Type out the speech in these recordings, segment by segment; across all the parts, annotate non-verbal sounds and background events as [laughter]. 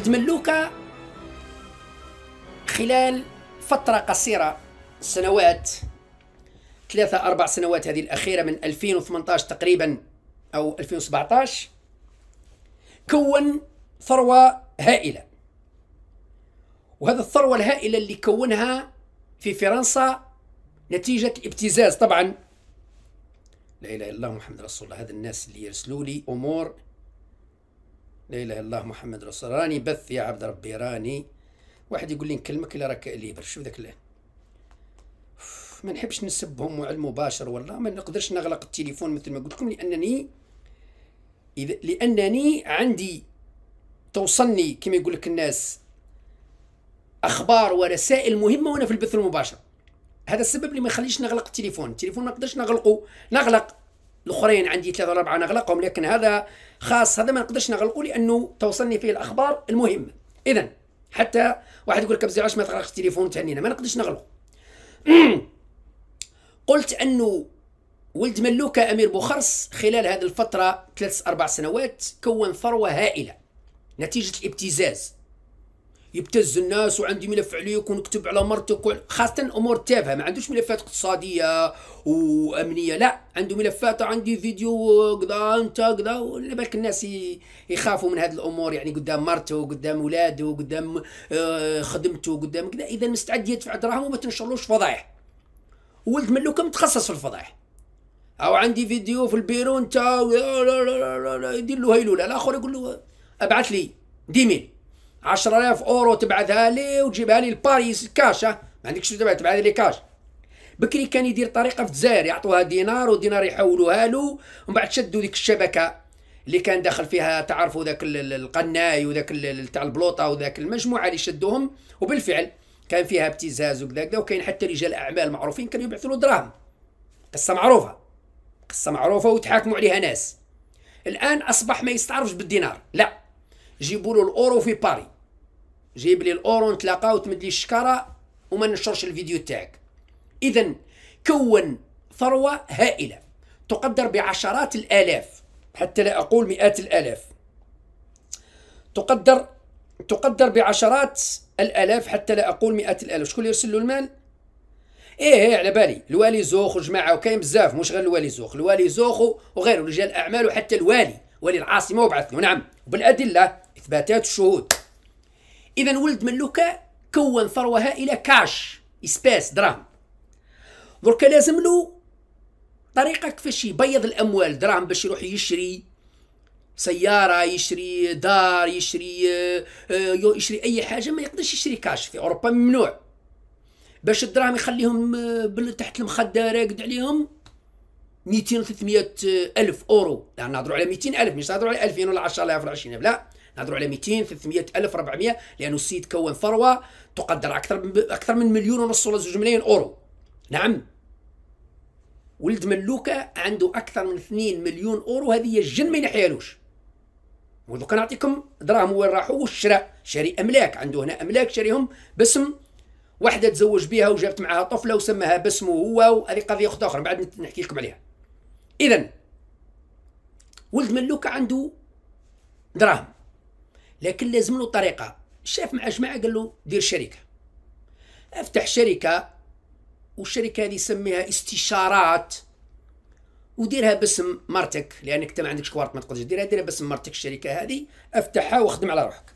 ولد ملوكة خلال فترة قصيرة سنوات ثلاثة أربع سنوات هذه الأخيرة من 2018 تقريبا أو 2017 كون ثروة هائلة. وهذه الثروة الهائلة اللي كونها في فرنسا نتيجة ابتزاز طبعا. لا إله إلا الله محمد رسول الله. هذا الناس اللي يرسلوا لي أمور لا إله إلا الله محمد رسول الله. راني بث يا عبد ربي راني. واحد يقول لي نكلمك إلا راك ليبر. شوف ذاك اللي. ما نحبش نسبهم على المباشر والله. ما نقدرش نغلق التليفون مثل ما قلت لكم لأنني إذا لأنني عندي توصلني كما يقول لك الناس أخبار ورسائل مهمة وأنا في البث المباشر. هذا السبب اللي ما يخليش نغلق التليفون. التليفون ما نقدرش نغلقه. نغلق الأخرين عندي ثلاثة أربعة نغلقهم لكن هذا خاص هذا ما نقدرش نغلقه لأنه توصلني فيه الأخبار المهمة إذا حتى واحد يقول لك ابزي ما تغلقش التليفون تعنينا ما نقدرش نغلقه. [clears throat] قلت أنه ولد ملوكة أمير بوخرس خلال هذه الفترة ثلاث أربع سنوات كون ثروة هائلة نتيجة الابتزاز. يبتز الناس وعندي ملف عليك ونكتب على مرتك خاصة أمور تافهة. ما عندوش ملفات اقتصادية وأمنية. لا عنده ملفات عندي فيديو كذا أنت كذا ولا بالك الناس يخافوا من هذه الأمور يعني قدام مرته قدام أولاده قدام آه، خدمته قدام كذا. إذا مستعد يدفع دراهم وما تنشرلوش فضايح ولد ملوكة متخصص في الفضايح. أو عندي فيديو في البيرو أنت يدير له هيلولة. الآخر يقول له أبعث لي dix mille. 10000 أورو تبعثها لي وتجيبها لي لباريس كاش ما عندكش تبعث تبعث لي كاش. بكري كان يدير طريقة في الجزائر يعطوها دينار ودينار يحولوها له ومن بعد شدوا ديك الشبكة اللي كان داخل فيها تعرفوا ذاك القناي وذاك تاع البلوطة وذاك المجموعة اللي شدوهم. وبالفعل كان فيها ابتزاز وكذا وكاين حتى رجال أعمال معروفين كانوا يبعثوا له دراهم. قصة معروفة. قصة معروفة وتحاكموا عليها ناس. الآن أصبح ما يستعرفش بالدينار. لا. جيبوا له الأورو في باري. جيب لي الأورو نتلاقاو وتمد لي الشكارة وما نشرش الفيديو تاعك. اذا كون ثروة هائلة تقدر بعشرات الآلاف حتى لا أقول مئات الآلاف. تقدر تقدر بعشرات الآلاف حتى لا أقول مئات الآلاف. شكون يرسل له المال؟ إيه إيه على بالي. الوالي زوخ وجماعة وكاين بزاف مش غير الوالي زوخ. الوالي زوخ وغيره رجال أعمال وحتى الوالي ولي العاصمة وبعث له. نعم. بالأدلة إثباتات الشهود. اذا ولد ملوكه كون ثروة هائلة كاش إسباس دراهم. درك لازم له طريقة كيفاش يبيض الأموال دراهم باش يروح يشري سيارة يشري دار يشري آه، آه، يشري أي حاجة ما يقدرش يشري كاش في أوروبا ممنوع. باش الدراهم يخليهم آه، تحت المخده راقد عليهم 200 300 ألف أورو. يعني نهضروا على 200 ألف مش نهضروا على 2000 ولا 10000 ولا 20000 لا نهضروا على 200 300 ألف 400 لأنه السيد كون ثروة تقدر أكثر من أكثر من مليون ونص ولا 2 ملايين أورو. نعم. ولد ملوكة عنده أكثر من 2 مليون أورو هذه الجن ما ينحيالوش. ودوكا نعطيكم دراهم وين راحوا والشراء شاري أملاك. عنده هنا أملاك شاريهم باسم واحدة تزوج بها وجابت معها طفلة وسماها باسمه هو وهذه قضية أخرى بعد نحكي لكم عليها. اذا ولد ملوكة عنده دراهم لكن لازم له طريقة. شاف مع جماعة قال له دير شركة. أفتح شركة والشركة هذه سميها استشارات وديرها باسم مرتك لأنك أنت ما عندكش كواغط ما تقدرش ديرها ديرها باسم مرتك الشركة هذه أفتحها واخدم على روحك.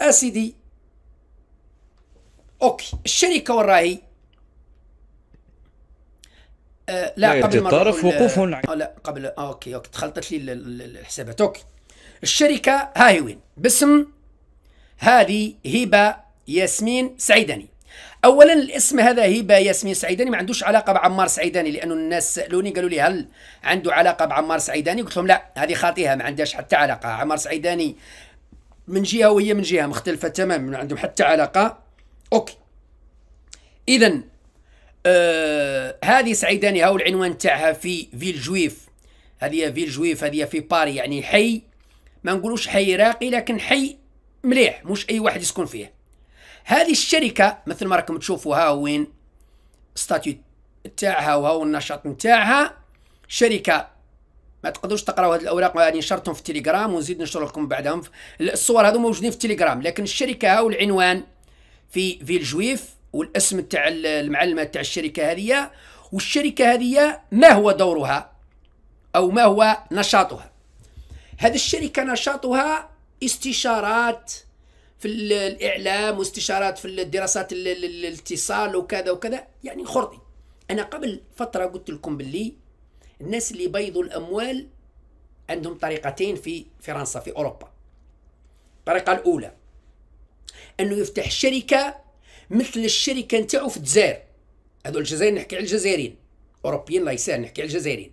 اسيدي OK الشركة وراهي آه لا قبل ما طرف وقوف آه لا قبل OK OK تخلطت لي الحسابات. OK. الشركة هاي وين باسم هذه هبه ياسمين سعيداني. اولا الاسم هذا هبه ياسمين سعيداني ما عندوش علاقة بعمار سعيداني لأنه الناس سألوني قالوا لي هل عنده علاقة بعمار سعيداني؟ قلت لهم لا هذه خاطئة ما عندهاش حتى علاقة. عمار سعيداني من جهة وهي من جهة مختلفة تماما ما عندهم حتى علاقة. OK. اذا آه هذه سعيداني هاو العنوان تاعها في Villejuif. هذه Villejuif هذه في باري يعني حي ما نقولوش حي راقي لكن حي مليح مش أي واحد يسكن فيه. هذه الشركة مثل ما راكم تشوفوا ها وين statut تاعها وهاو النشاط نتاعها شركة ما تقدروش تقراو هذه الأوراق يعني نشرتهم في التليجرام ونزيد نشر لكم بعدهم. الصور هذو موجودين في التليجرام لكن الشركة والعنوان في في الجويف والاسم تاع المعلمة تاع الشركة هذه والشركة هذه ما هو دورها؟ أو ما هو نشاطها؟ هذه الشركة نشاطها استشارات في الإعلام واستشارات في الدراسات الاتصال وكذا وكذا. يعني خرطي أنا قبل فترة قلت لكم باللي الناس اللي بيضوا الأموال عندهم طريقتين في فرنسا في أوروبا. الطريقة الأولى أنه يفتح شركة مثل الشركة نتاعو في الجزائر. هذول الجزائر نحكي على الجزائريين. أوروبيين لا يسال نحكي على الجزائريين.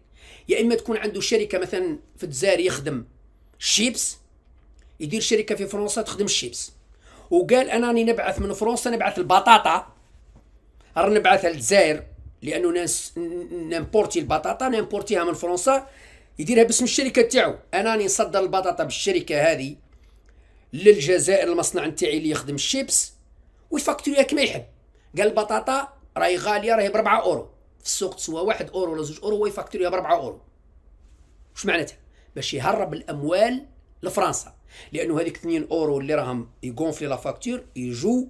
يا إما تكون عنده شركة مثلا في الجزائر يخدم الشيبس يدير شركة في فرنسا تخدم الشيبس وقال أنا راني نبعث من فرنسا نبعث البطاطا. راه نبعثها للجزائر لأنه ناس نمبورتي البطاطا نمبورتيها من فرنسا يديرها باسم الشركة تاعو أنا راني نصدر البطاطا بالشركة هذه للجزائر المصنع نتاعي اللي يخدم الشيبس ويفاكتوريها كما يحب. قال البطاطا راهي غالية راهي ب 4 أورو. في السوق تسوى 1 أورو ولا 2 أورو ويفاكتوريها ب 4 أورو. واش معناتها؟ باش يهرب الأموال لفرنسا. لأنه هذيك 2 أورو اللي راهم يغونفلي la facture يجو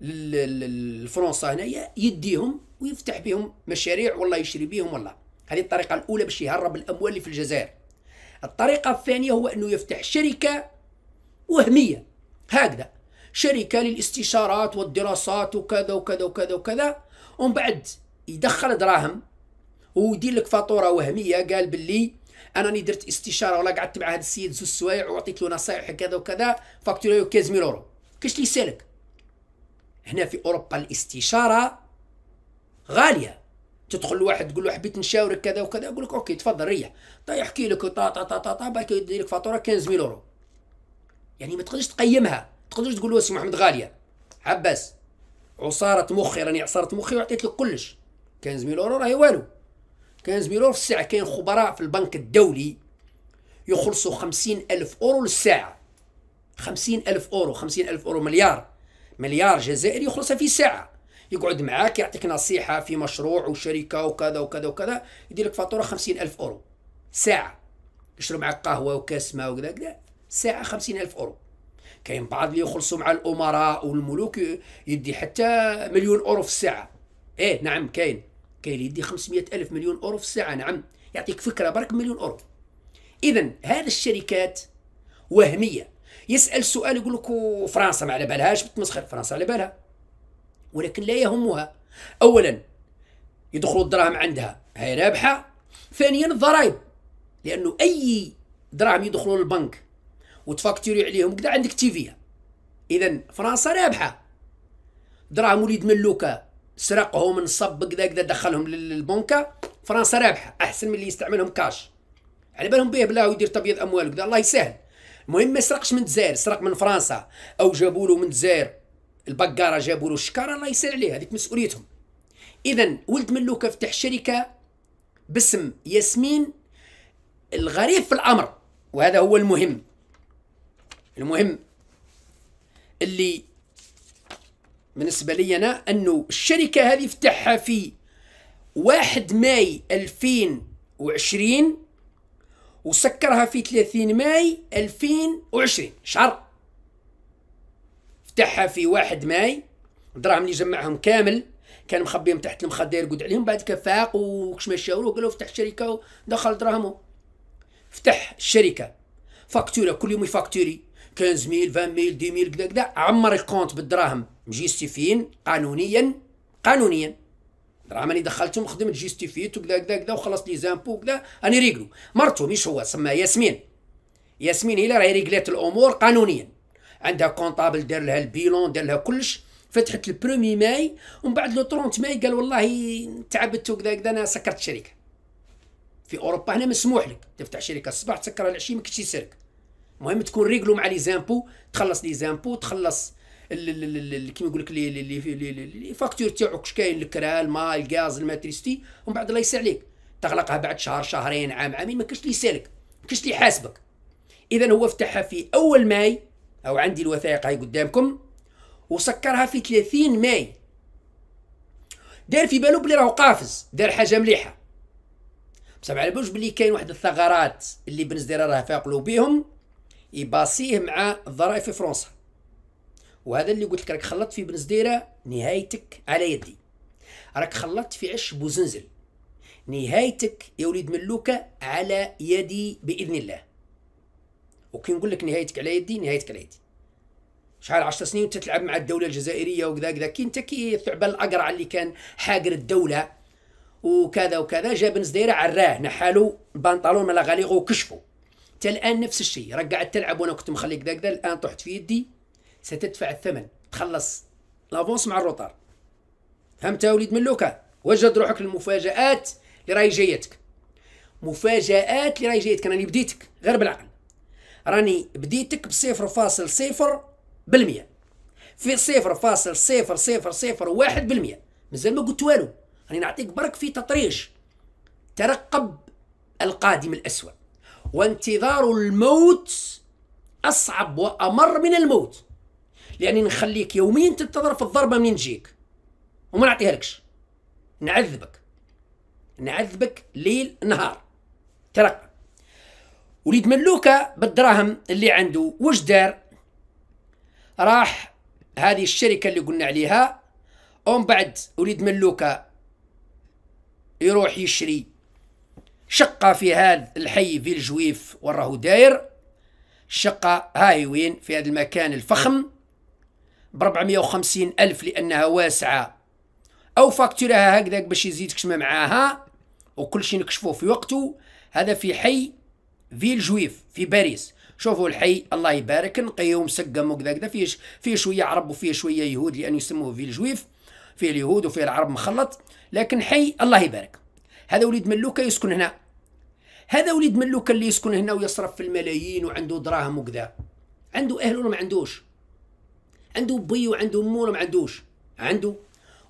لفرنسا هنايا يديهم ويفتح بهم مشاريع والله يشري بهم والله. هذه الطريقة الأولى باش يهرب الأموال اللي في الجزائر. الطريقة الثانية هو أنه يفتح شركة وهمية. هكذا. شركة للاستشارات والدراسات وكذا وكذا وكذا وكذا. ومن بعد يدخل دراهم ويدير لك فاتورة وهمية. قال باللي أنا راني درت استشارة ولا قعدت مع هذا السيد زوج سوايع وعطيت له نصائح كذا وكذا. فاكتوري 15000 أورو. كاش اللي يسالك هنا في أوروبا الاستشارة غالية. تدخل لواحد تقول له حبيت نشاورك كذا وكذا. يقول لك OK تفضل ريح. طيب يحكي لك طا طا طا طا, طا يدير لك فاتورة 15000 أورو. يعني ما تقدرش تقيمها. تقدرش تقول له محمد غالية. عباس. عصارة مخي راني عصارة مخي وعطيت لك كلش. 15000 أورو راهي والو. 15000 أورو في الساعة كاين خبراء في البنك الدولي يخلصوا 50000 أورو للساعة. 50000 أورو 50000 أورو مليار. مليار جزائري يخلصها في ساعة. يقعد معاك يعطيك نصيحة في مشروع وشركة وكذا وكذا وكذا يدير لك فاتورة خمسين ألف أورو. ساعة. يشرب معك قهوة وكاس ماء وكذا كذا. ساعة خمسين ألف أورو. كاين بعض اللي يخلصوا مع الأمراء والملوك يدي حتى مليون أورو في الساعة. إيه نعم كاين. كاين يدي 500 ألف مليون أورو في الساعة نعم. يعطيك فكرة برك مليون أورو. إذا هذه الشركات وهمية. يسأل سؤال يقول لك فرنسا ما على بالهاش بتمسخر. فرنسا على بالها. ولكن لا يهمها. اولا يدخلوا الدراهم عندها. هي رابحة. ثانيا الضرائب. لأنه أي دراهم يدخلوا للبنك وتفاكتوري عليهم كذا عندك تيفيا اذا فرنسا رابحة. دراهم وليد ملوكه سرقهم نصب كذا كذا دخلهم للبنكة فرنسا رابحة. أحسن من اللي يستعملهم كاش. على بالهم به بلا ويدير تبييض أموال كذا الله يسهل. المهم ما سرقش من الجزائر سرق من فرنسا. أو جابوا له من الجزائر البقارة جابوا له الشكارة الله يسهل عليه. هذيك مسؤوليتهم. اذا ولد ملوكه فتح شركة باسم ياسمين الغريب في الأمر. وهذا هو المهم. المهم اللي بالنسبة لي أنا أنه الشركة هذه فتحها في واحد ماي 2020 وسكرها في 30 ماي 2020 شهر. فتحها في واحد ماي. الدراهم اللي جمعهم كامل. كان مخبيهم تحت المخدة يرقد عليهم. بعد كي فاق وكش ما شاوروا قالوا فتح شركة ودخل دراهمه. فتح الشركة. فاكتورة كل يوم يفاكتوري. 15000 20000 10000 كذا كذا. عمر ال compte بالدراهم مجيستيفين قانونيا قانونيا. دراهم اللي دخلتهم خدمت جيستيفيت وكذا كذا كذا وخلصت les impôts وكذا. اني réglo. مرتو مش هو سماها ياسمين. ياسمين هي اللي راهي ريقلات الأمور قانونيا. عندها comptable دار لها ال bilan دار لها كلش. فتحت ال premier mai ومن بعد le 30 ماي قال والله تعبت وكذا كذا أنا سكرت شركة. في أوروبا هنا مسموح لك. تفتح شركة الصباح تسكرها العشية ما كاينش يسرق. المهم تكون réglo مع les impôts تخلص les impôts تخلص كيما يقول لك les les les factures تاعك اش كاين الكرا الماء الغاز l'électricité ومن بعد الله يسهل عليك تغلقها بعد شهر شهرين عام عامين ما كاش اللي يسالك ما كاش اللي يحاسبك. اذا هو فتحها في أول ماي أو عندي الوثائق هاي قدامكم وسكرها في 30 ماي. دار في بالو بلي راهو قافز دار حاجة مليحة. بصح على بالوش بلي كاين واحد الثغرات اللي بن زديره راه فاقلو بهم يباسيه مع الضرائب في فرنسا. وهذا اللي قلت لك راك خلطت في بن زديره نهايتك على يدي. راك خلطت في عش بوزنزل. نهايتك يا وليد ملوكة على يدي بإذن الله. وكي نقول لك نهايتك على يدي نهايتك على يدي. شحال 10 سنين وانت تلعب مع الدولة الجزائرية وكذا كذا كي انت كي الثعبان الأقرع اللي كان حاقر الدولة وكذا وكذا جا بن سديرة عراه نحالو البنطلون مالا غاليغو وكشفو انت الآن نفس الشيء. راك قاعد تلعب وأنا كنت مخليك كذا كذا الآن طحت في يدي ستدفع الثمن. تخلص. l'avance مع ال retard. فهمت يا وليد ملوكه وجد روحك للمفاجآت اللي راهي جايتك. مفاجآت اللي راهي جايتك. راني بديتك غير بالعقل. راني بديتك بصفر فاصل صفر بالمية. في صفر فاصل صفر صفر صفر واحد بالمية. مازال ما قلت والو. راني نعطيك برك في تطريش. ترقب القادم الأسوأ. وانتظار الموت أصعب وأمر من الموت. لأني نخليك يوميا تنتظر في الضربة منين تجيك وما نعطيها لكش. نعذبك. نعذبك ليل نهار. ترقب وليد ملوكة بالدراهم اللي عنده وش دار؟ راح هذه الشركة اللي قلنا عليها ومن بعد وليد ملوكة يروح يشري شقة في هذا الحي في الجويف وراه داير شقة هاي وين في هذا المكان الفخم ب 450 ألف لأنها واسعة. أو فاكتورها هكذا باش يزيدك ما معاها وكل شيء نكشفوه في وقته. هذا في حي Villejuif في باريس. شوفوا الحي الله يبارك نقي ومسقم وكذا كذا. فيه فيه شوية عرب وفيه شوية يهود لأن يسموه Villejuif. فيه اليهود وفيه العرب مخلط. لكن حي الله يبارك. هذا وليد ملوكة يسكن هنا. هذا وليد ملوكة اللي يسكن هنا ويصرف في الملايين وعنده دراهم وكذا. عنده أهل ولا ما عندوش؟ عنده بي وعنده مو ولا ما عندوش؟ عنده.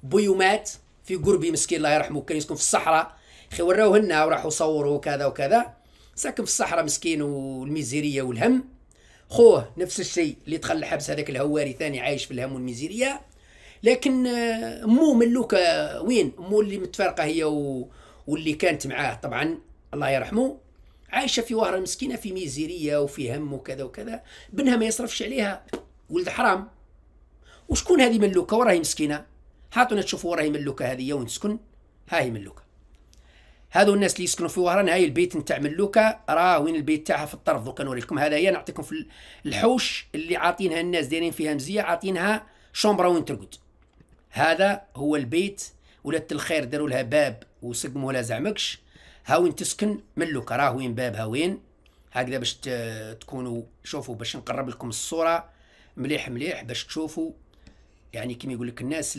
بيو مات في قربي مسكين الله يرحمه كان يسكن في الصحراء. خي وراوه لنا وراحوا صوروا كذا وكذا. ساكن في الصحراء مسكين والميزيرية والهم. خوه نفس الشيء اللي دخل الحبس هذاك الهواري ثاني عايش في الهم والميزيرية. لكن آه، مو ملوكة وين؟ مو اللي متفارقه هي و... واللي كانت معاه طبعا الله يرحمه عايشة في وهرة مسكينة في ميزيرية وفي هم وكذا وكذا بنها ما يصرفش عليها. ولد حرام. وشكون هذه ملوكة؟ وراهي مسكينة. هاتونا تشوفوا وراهي ملوكة هذه وين تسكن؟ هاي ملوكة. هذو الناس اللي يسكنوا في وهران هاي البيت نتاع ملوكة. راه وين البيت تاعها؟ في الطرف دوكا نوريكم هذا هي نعطيكم في الحوش اللي عاطينها الناس دايرين فيها مزية عاطينها شومبرا وين ترقد. هذا هو البيت. ولات الخير داروا لها باب وسقموا لها زعمكش ها وين تسكن ملوكه راه وين بابها وين هكذا باش تكونوا شوفوا باش نقرب لكم الصورة مليح مليح باش تشوفوا. يعني كيما يقول لك الناس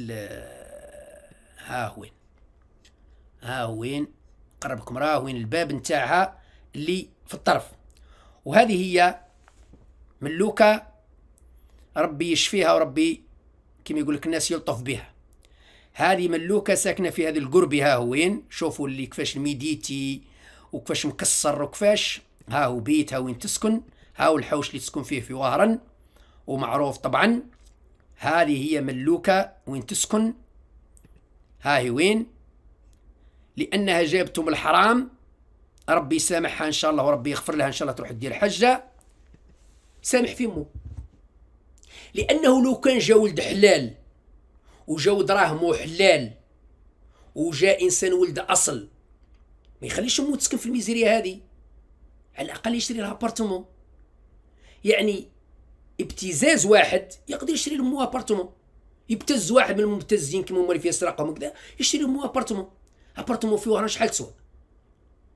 ها وين ها وين قرب لكم راه وين الباب نتاعها اللي في الطرف. وهذه هي ملوكة ربي يشفيها وربي كما يقول لك الناس يلطف بها. هذه ملوكة ساكنة في هذه القرب ها وين؟ شوفوا اللي كيفاش الميديتي وكيفاش مكسر وكيفاش. ها هو بيتها وين تسكن؟ ها هو الحوش اللي تسكن فيه في وهران ومعروف طبعا. هذه هي ملوكة وين تسكن؟ ها هي وين؟ لأنها جابتهم الحرام. ربي يسامحها إن شاء الله وربي يغفر لها إن شاء الله تروح تدير حجة. سامح في أمه لأنه لو كان جا ولد حلال وجا دراهمو حلال وجا إنسان ولد أصل. ما يخليش أمه تسكن في الميزيرية هذه على الأقل يشتري لها appartement. يعني ابتزاز واحد يقدر يشتري لأمه appartement. يبتز واحد من المبتزين كيما هما اللي فيه يسرقهم كذا يشتري لأمه appartement. appartement في وهران شحال تسوى؟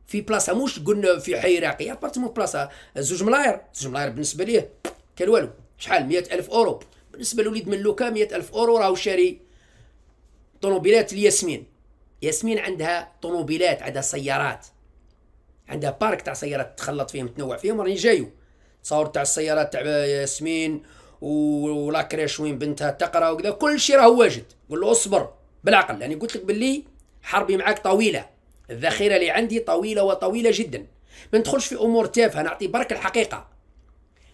في بلاصة موش قلنا في حي راقي appartement بلاصة زوج ملاير. زوج ملاير بالنسبة ليه؟ كان والو شحال؟ مئة ألف أورو. بالنسبة لوليد ملوكا مئة ألف أورو راهو شاري طوموبيلات الياسمين. ياسمين عندها طوموبيلات عندها سيارات. عندها بارك تاع سيارات تخلط فيهم تنوع فيهم راني جايو. تصور تاع السيارات تاع ياسمين ولاكريش وين بنتها تقرا وكذا كل شيء راهو واجد. قول له اصبر بالعقل يعني قلت لك باللي حربي معاك طويلة. الذخيرة اللي عندي طويلة وطويلة جدا. ما ندخلش في أمور تافهة نعطي برك الحقيقة.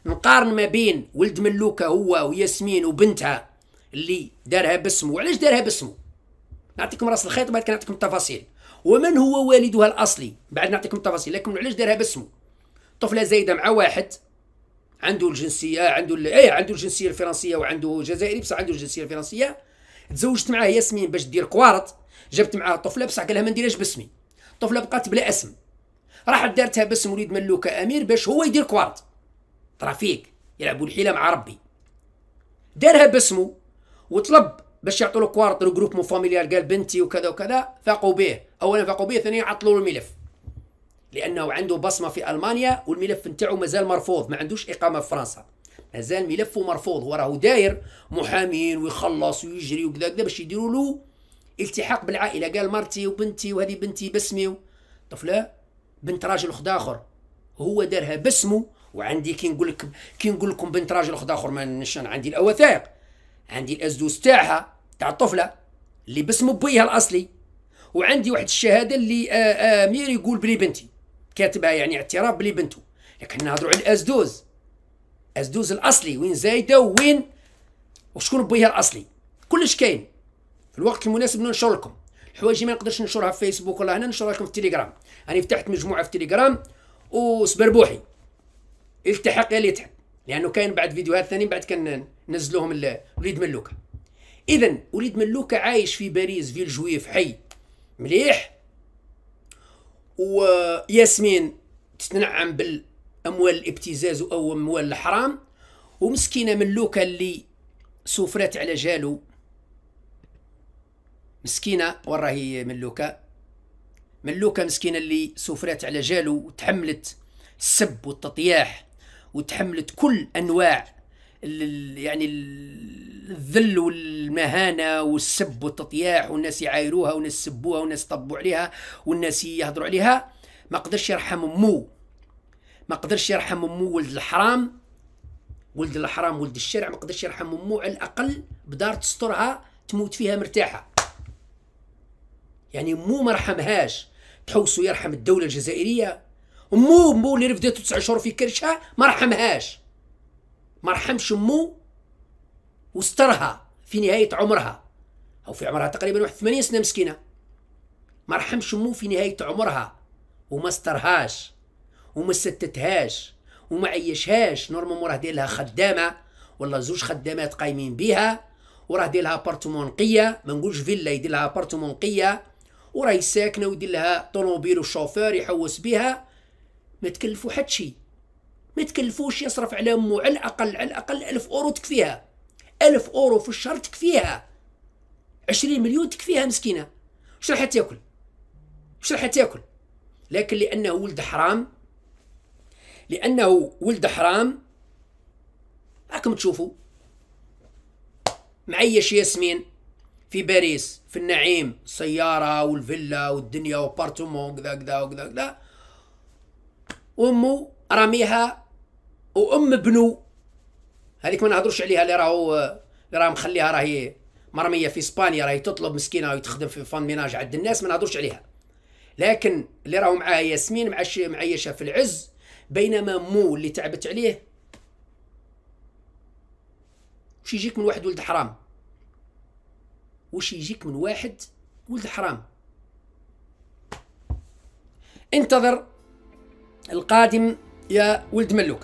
نقارن ما بين ولد ملوكه هو وياسمين وبنتها اللي دارها باسمه. وعلاش دارها باسمه؟ نعطيكم راس الخيط وبعد كده نعطيكم التفاصيل. ومن هو والدها الأصلي؟ بعد نعطيكم التفاصيل لكن علاش دارها باسمه؟ طفلة زايدة مع واحد عنده الجنسية عنده إيه عنده الجنسية الفرنسية وعنده جزائري بصح عنده الجنسية الفرنسية. تزوجت معاه ياسمين باش دير كوارط جبت معاه طفلة بصح قال لها ما نديرهاش باسمي. طفلة بقات بلا اسم. راحت دارتها باسم وليد ملوكه أمير باش هو يدير كواغط. trafic يلعبوا الحيلة مع ربي. دارها باسمه وطلب باش يعطوا له كوارط جروب مو فاميليال قال بنتي وكذا وكذا فاقوا به. اولا فاقوا به ثانيا عطلوا له الملف. لأنه عنده بصمة في ألمانيا والملف نتاعو مازال مرفوض ما عندوش إقامة في فرنسا. مازال ملفه مرفوض هو راهو داير محامين ويخلص ويجري وكذا كذا باش يديروا له التحاق بالعائلة. قال مرتي وبنتي وهذه بنتي باسمي. طفلة بنت راجل آخر. هو دارها باسمه وعندي كي نقول لك كي نقول لكم بنت راجل اخد آخر ما نشان عندي الوثائق عندي ال S12 تاعها تاع الطفله اللي باسم بيها الأصلي. وعندي واحد الشهادة اللي امير يقول بلي بنتي. كاتبها يعني اعتراف بلي بنته. لكن نهضروا على الاسدوز اسدوز الأصلي وين زايدة وين وشكون بيها الأصلي؟ كلش كاين. في الوقت المناسب ننشر لكم. الحوايج ما نقدرش ننشرها في فيسبوك ولا هنا ننشرها لكم في التليجرام أنا فتحت مجموعة في التليجرام وسبربوحي التحق يا اللي يتحق لأنه كاين بعد فيديوهات ثانيين بعد كان نزلوهم وليد ملوكة. اذا وليد ملوكة عايش في باريس في الجويف حي مليح. وياسمين تتنعم بالأموال الابتزاز أو اموال الحرام. ومسكينة ملوكة اللي سفرات على جالو. مسكينة وراهي ملوكة. ملوكة مسكينة اللي سفرات على جالو وتحملت السب والتطياح. وتحملت كل أنواع يعني الذل والمهانة والسب والتطياح والناس يعايروها والناس يسبوها والناس يطبوا عليها والناس يهضروا عليها. ما قدرش يرحم أمو. ما قدرش يرحم أمو ولد الحرام. ولد الحرام ولد الشرع ما قدرش يرحم أمو على الأقل بدار تسترها تموت فيها مرتاحة. يعني مو ما رحمهاش. تحوسوا يرحم الدولة الجزائرية مو مو اللي رفدته تسع شهور في كرشها ما رحمهاش ما رحمش امو واسترها في نهاية عمرها. أو في عمرها تقريبا واحد 80 سنة مسكينة. ما رحمش امو في نهاية عمرها. وما استرهاش. وما ستتهاش وما عيشهاش. normalement راه داير لها خدامة. ولا زوج خدامات قايمين بها وراه داير لها appartement نقيه ما نقولش فيلا يدير لها appartement نقيه وراهي ساكنة ويدير لها طوموبيل وشوفير يحوس بها ما تكلفوا حد شيء ما تكلفوش يصرف على امه على الأقل على الأقل 1000 أورو تكفيها. 1000 أورو في الشهر تكفيها. 20 مليون تكفيها مسكينة. واش راح تاكل؟ واش راح تاكل؟ لكن لأنه ولد حرام لأنه ولد حرام راكم تشوفوا. معيش ياسمين في باريس في النعيم السيارة والفيلا والدنيا وبارتمون كذا كذا وكذا كذا. وامو راميها وأم بنو. هذيك ما نهضروش عليها اللي راهو اللي راه مخليها راهي مرمية في إسبانيا راهي تطلب مسكينة وتخدم في فان ميناج عند الناس ما نهضروش عليها. لكن اللي راهو معاها ياسمين معاش معيشه في العز بينما مو اللي تعبت عليه وش يجيك من واحد ولد حرام؟ وش يجيك من واحد ولد حرام؟ انتظر القادم يا ولد ملوك.